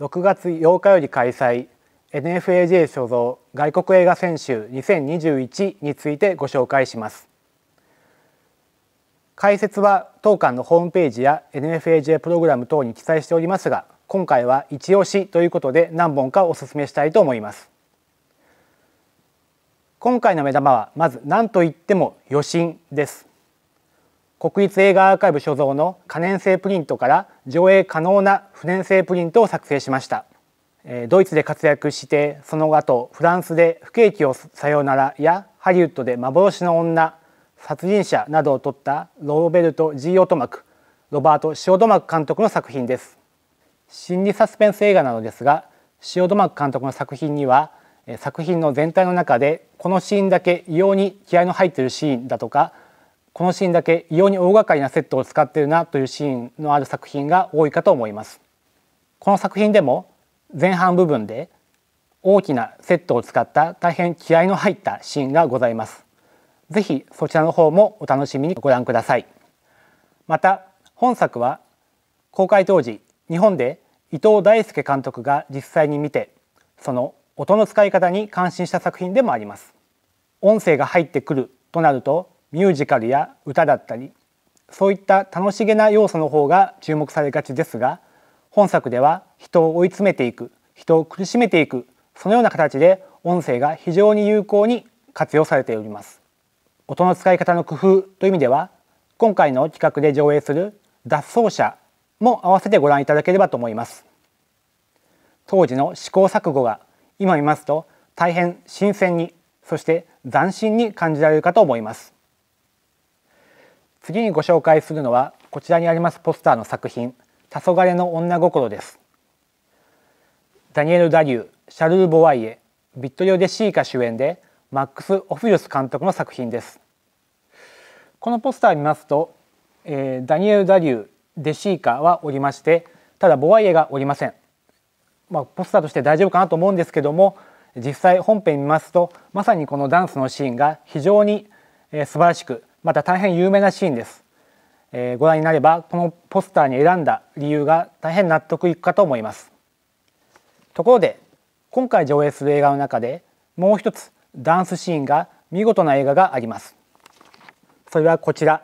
6月8日より開催 NFAJ 所蔵外国映画選集2021についてご紹介します。解説は当館のホームページや NFAJ プログラム等に記載しておりますが今回は一押しということで何本かお勧めしたいと思います。今回の目玉はまず何といっても余震です。国立映画アーカイブ所蔵の可燃性プリントから上映可能な不燃性プリントを作成しました。ドイツで活躍してその後フランスで不景気をさようならやハリウッドで幻の女殺人者などを撮ったローベルト・ジー・オトマクロバート・シオドマク監督の作品です。心理サスペンス映画なのですがシオドマク監督の作品には作品の全体の中でこのシーンだけ異様に気合の入っているシーンだとかこのシーンだけ異様に大掛かりなセットを使っているなというシーンのある作品が多いかと思います。この作品でも前半部分で大きなセットを使った大変気合の入ったシーンがございます。ぜひそちらの方もお楽しみにご覧ください。また本作は公開当時日本で伊藤大輔監督が実際に見てその音の使い方に感心した作品でもあります音声が入ってくるとなるとミュージカルや歌だったりそういった楽しげな要素の方が注目されがちですが本作では人を追い詰めていく人を苦しめていくそのような形で音声が非常に有効に活用されております。音の使い方の工夫という意味では今回の企画で上映する脱走者も合わせてご覧いただければと思います。当時の試行錯誤が今見ますと大変新鮮にそして斬新に感じられるかと思います。次にご紹介するのはこちらにありますポスターの作品黄昏の女心です。ダニエル・ダリューシャルル・ボワイエビットリオ・デシーカ主演でマックス・オフィルス監督の作品です。このポスターを見ますと、えー、ダニエル・ダリューデシーカはおりましてただボワイエがおりません。まあ、ポスターとして大丈夫かなと思うんですけども実際本編見ますとまさにこのダンスのシーンが非常に素晴らしくまた大変有名なシーンです、えー、ご覧になればこのポスターに選んだ理由が大変納得いくかと思います。ところで今回上映する映画の中でもう一つダンスシーンが見事な映画があります。それはこちら。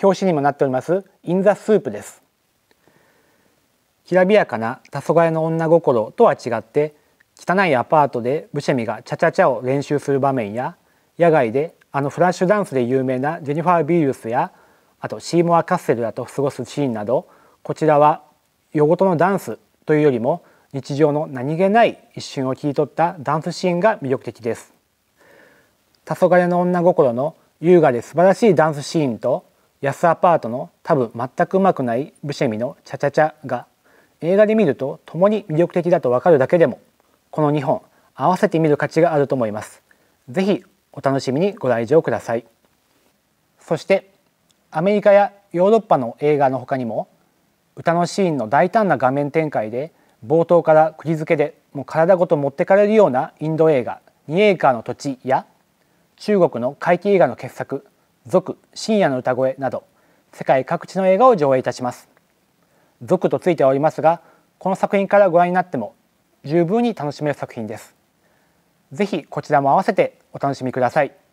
表紙にもなっておりますインザスープです。きらびやかな黄昏の女心とは違って汚いアパートでブシェミがチャチャチャを練習する場面や野外であのフラッシュダンスで有名なジェニファー・ビールスやあとシーモア・カッセルらと過ごすシーンなどこちらは夜ごとのダンスというよりも日常の何気ない一瞬を切り取ったダンスシーンが魅力的です。黄昏の女心の優雅で素晴らしいダンスシーンと安アパートの多分全くうまくないブシェミのチャチャチャが映画で見ると共に魅力的だとわかるだけでもこの2本合わせて見る価値があると思います。ぜひお楽しみにご来場ください。そしてアメリカやヨーロッパの映画の他にも歌のシーンの大胆な画面展開で冒頭から釘付けでもう体ごと持ってかれるようなインド映画「2エーカーの土地」や中国の怪奇映画の傑作「俗深夜の歌声」など世界各地の映画を上映いたします。続とついておりますがこの作品からご覧になっても十分に楽しめる作品です。ぜひこちらも合わせてお楽しみください。